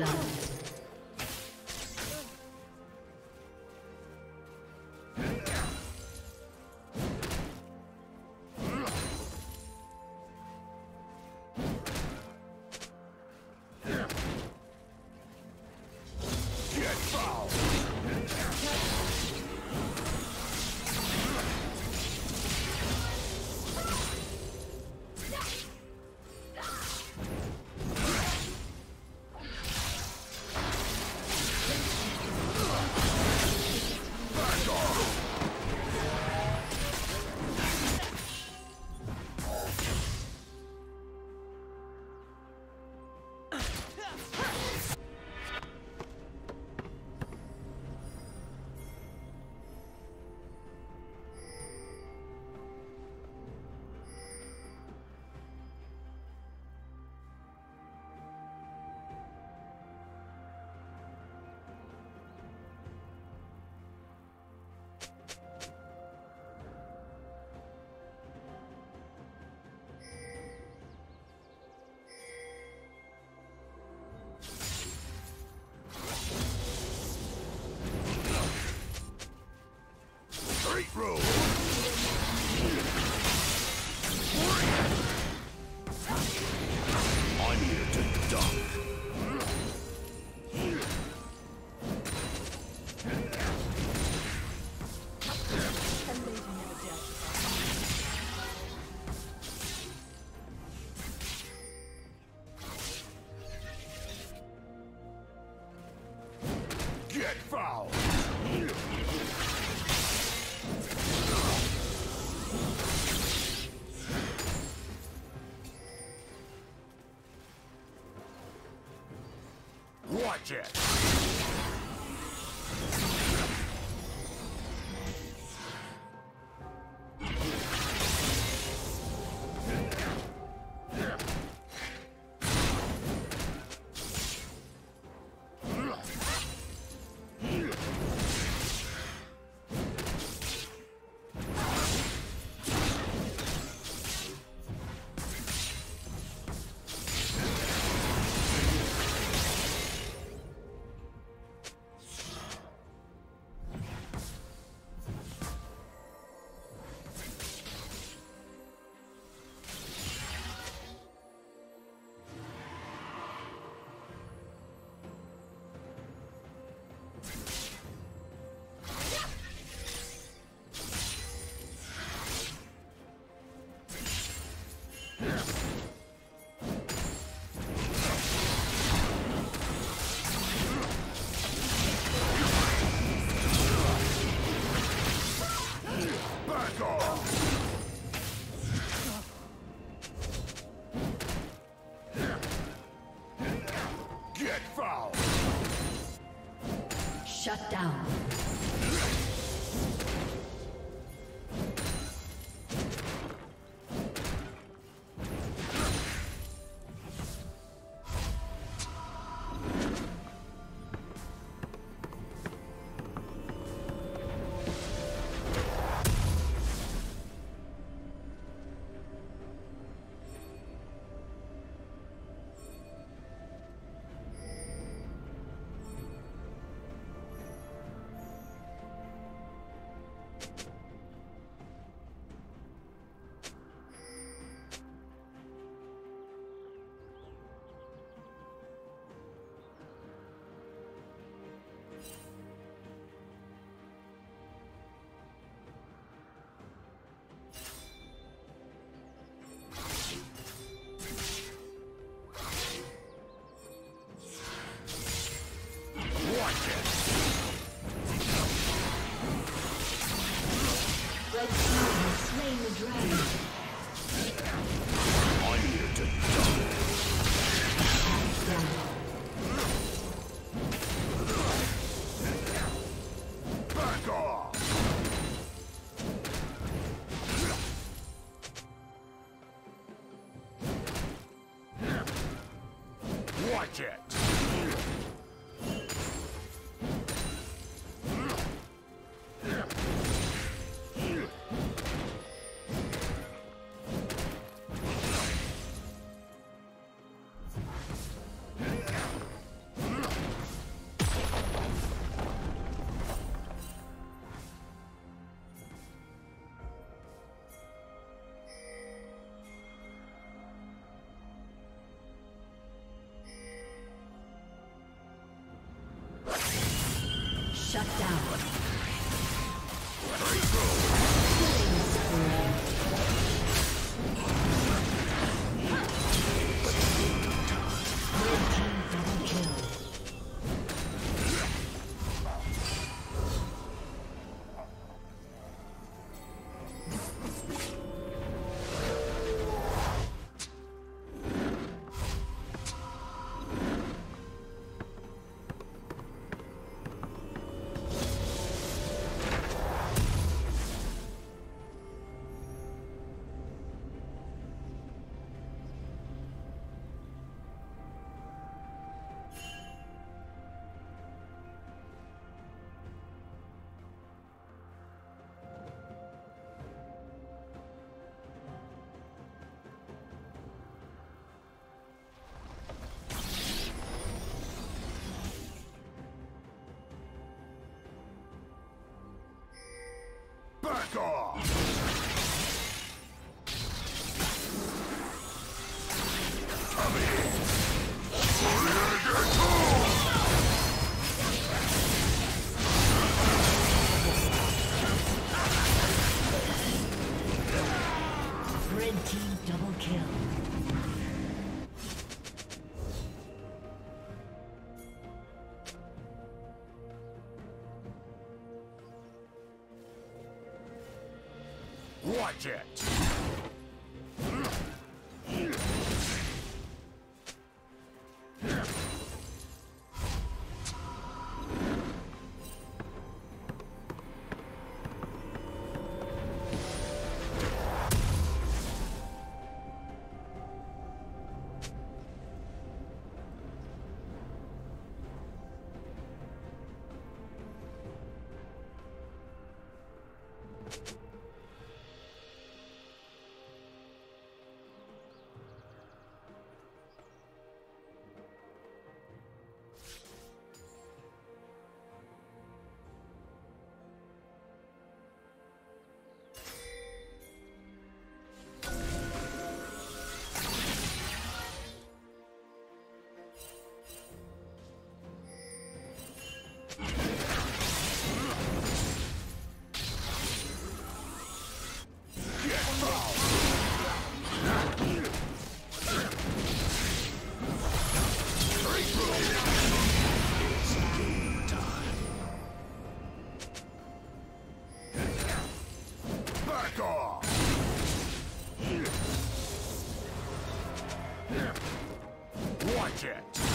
blood. Watch Shut down. Back off! Watch Watch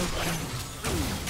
Triple kill.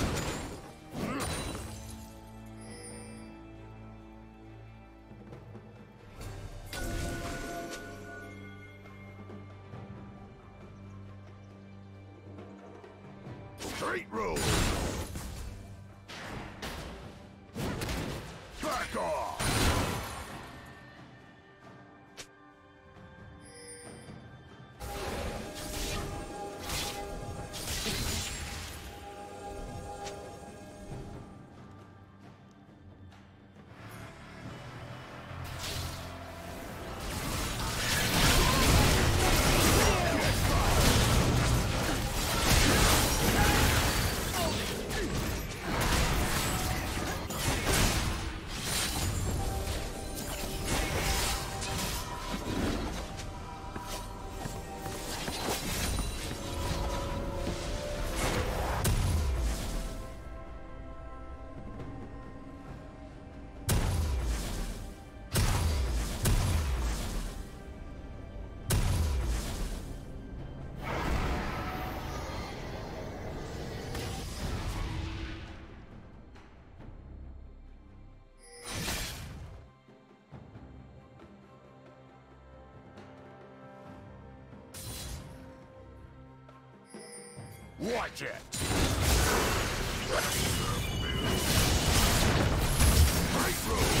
Watch it! Blue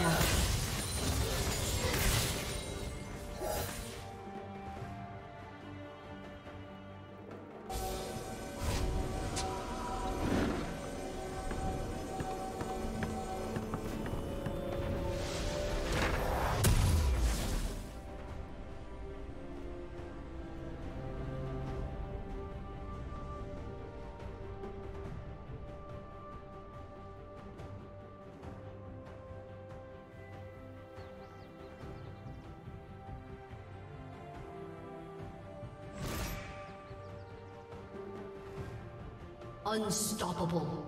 Down. Unstoppable.